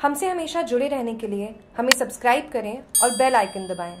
हमसे हमेशा जुड़े रहने के लिए हमें सब्सक्राइब करें और बेल आइकन दबाएँ।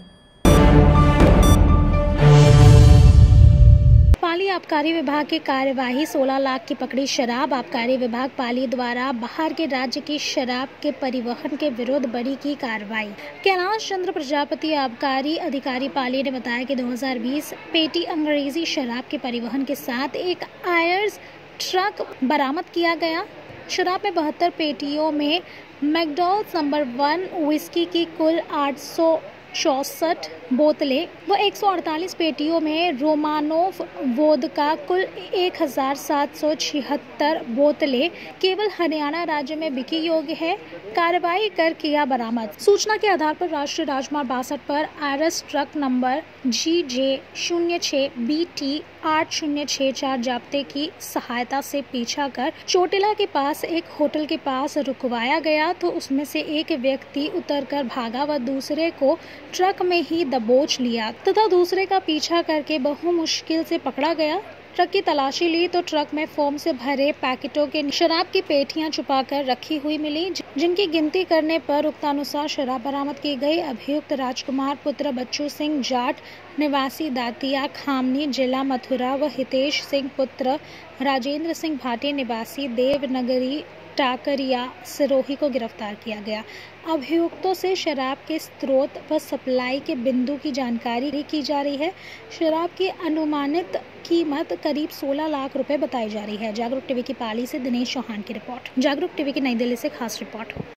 पाली आबकारी विभाग की कार्यवाही 16 लाख की पकड़ी शराब। आबकारी विभाग पाली द्वारा बाहर के राज्य की शराब के परिवहन के विरुद्ध बड़ी की कार्रवाई। कैलाश चंद्र प्रजापति आबकारी अधिकारी पाली ने बताया कि 2020 पेटी अंग्रेज़ी शराब के परिवहन के साथ एक आयर्स ट्रक बरामद किया गया। शराब में बहत्तर पेटियों में मैकडॉल्स नंबर वन विस्की की कुल आठ सौ चौसठ बोतलें व 148 पेटियों में रोमानोव वोद का कुल एक हज़ार सात सौ छिहत्तर बोतलें। केवल हरियाणा राज्य में बिकी योग्य है। कार्रवाई कर किया बरामद। सूचना के आधार पर राष्ट्रीय राजमार्ग बासठ पर RS truck number G J शून्य छः बी टी आठ शून्य छः चार जाब्ते की सहायता से पीछा कर चोटिला के पास एक होटल के पास रुकवाया गया तो उसमें से एक व्यक्ति उतरकर भागा व दूसरे को ट्रक में ही दबोच लिया। तथा दूसरे का पीछा करके बहु मुश्किल से पकड़ा गया। ट्रक की तलाशी ली तो ट्रक में फोम से भरे पैकेटों के शराब की पेटियाँ छुपाकर रखी हुई मिली जिनकी गिनती करने पर उक्तानुसार शराब बरामद की गई। अभियुक्त राजकुमार पुत्र बच्चू सिंह जाट, निवासी दातिया खामनी, जिला मथुरा व हितेश सिंह पुत्र राजेंद्र सिंह भाटी, निवासी देवनगरी टाकरिया सिरोही को गिरफ़्तार किया गया। अभियुक्तों से शराब के स्रोत व सप्लाई के बिंदु की जानकारी की जा रही है। शराब की अनुमानित कीमत करीब 16 लाख रुपए बताई जा रही है। जागरूक टीवी की पाली से दिनेश चौहान की रिपोर्ट। जागरूक टीवी की नई दिल्ली से खास रिपोर्ट।